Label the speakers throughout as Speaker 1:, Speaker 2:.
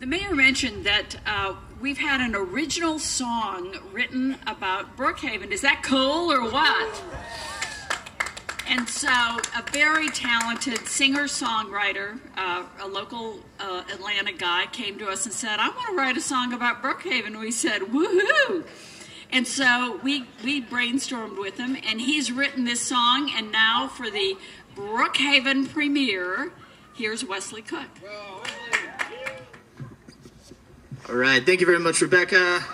Speaker 1: The mayor mentioned that uh, we've had an original song written about Brookhaven. Is that cool or what? And so, a very talented singer songwriter, uh, a local uh, Atlanta guy, came to us and said, I want to write a song about Brookhaven. We said, Woohoo! And so we, we brainstormed with him, and he's written this song. And now, for the Brookhaven premiere, here's Wesley Cook.
Speaker 2: All right, thank you very much, Rebecca.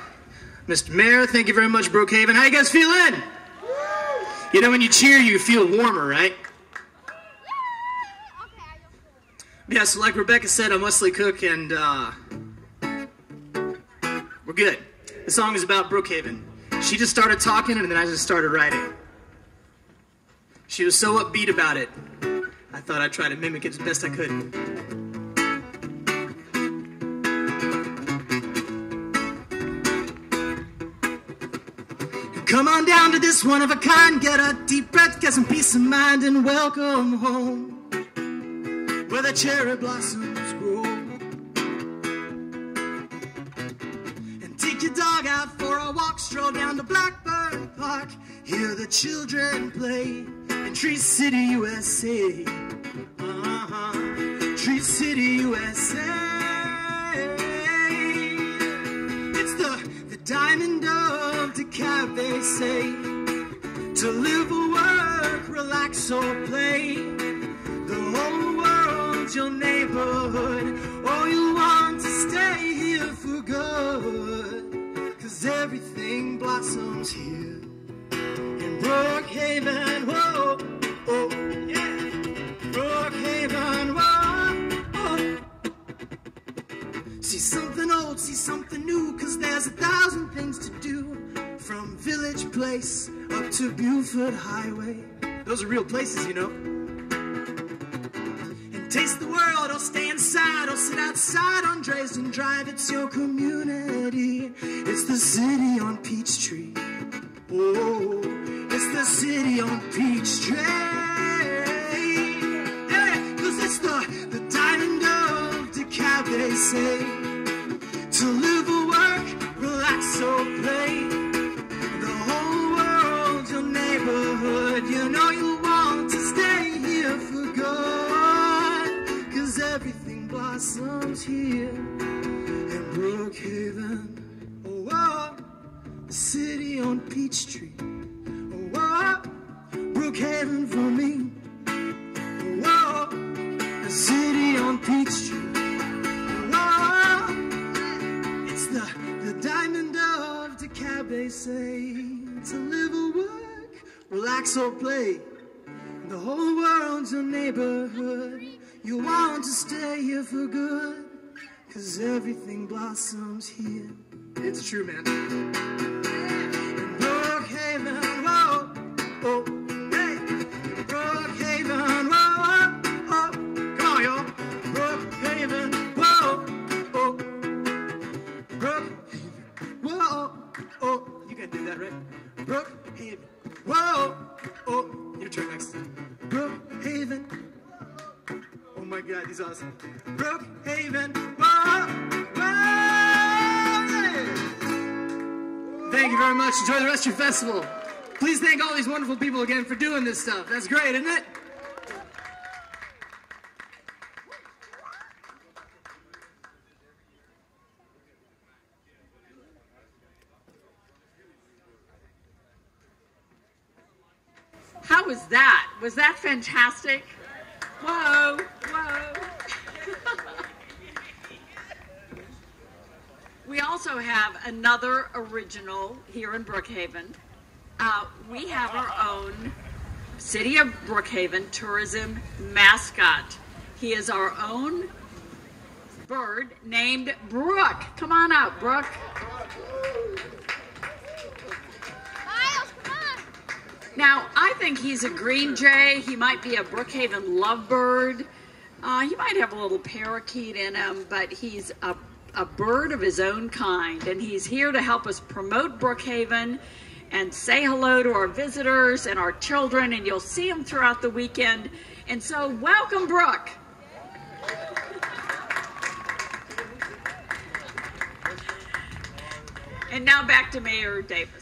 Speaker 2: Mr. Mayor, thank you very much, Brookhaven. How you guys feeling? You know, when you cheer, you feel warmer, right? Yeah, so like Rebecca said, I'm Wesley Cook, and uh, we're good. The song is about Brookhaven. She just started talking, and then I just started writing. She was so upbeat about it, I thought I'd try to mimic it as best I could. Come on down to this one of a kind, get a deep breath, get some peace of mind, and welcome home where the cherry blossoms grow. And take your dog out for a walk, stroll down to Blackburn Park, hear the children play in Tree City, USA. Uh-huh. Tree City, USA. It's the, the diamond of they say. To live or work, relax or play. The whole world's your neighborhood. Oh, you want to stay here for good. Cause everything blossoms here in Brookhaven. Whoa, oh, yeah. Brookhaven, whoa, oh. See something old, see something new, cause there's a thousand things to do. Village Place up to Buford Highway. Those are real places, you know. And taste the world, or stay inside, or sit outside on Dresden Drive. It's your community, it's the city on Peachtree. Oh, it's the city on Peachtree. Yeah, cause it's the, the diamond of DeKalb, they say. Everything blossoms here in Brookhaven. Oh, oh, the city on Peachtree. Oh, oh, Brookhaven for me. Oh, oh, the city on Peachtree. Oh, oh. it's the, the diamond of DeKalb, they say. To live or work, relax or play. The whole world's your neighborhood. You want to stay here for good. Cause everything blossoms here. It's true, man. Brookhaven. Oh my God, he's awesome. Brookhaven, whoa, yeah. Thank you very much. Enjoy the rest of your festival. Please thank all these wonderful people again for doing this stuff. That's great, isn't it?
Speaker 1: How was that? Was that fantastic? Whoa, whoa. we also have another original here in Brookhaven. Uh, we have our own City of Brookhaven tourism mascot. He is our own bird named Brooke. Come on out, Brooke.
Speaker 3: Miles, come on.
Speaker 1: Now, think he's a green jay. He might be a Brookhaven lovebird. Uh, he might have a little parakeet in him, but he's a, a bird of his own kind, and he's here to help us promote Brookhaven and say hello to our visitors and our children, and you'll see him throughout the weekend. And so, welcome, Brooke. And now back to Mayor Davis.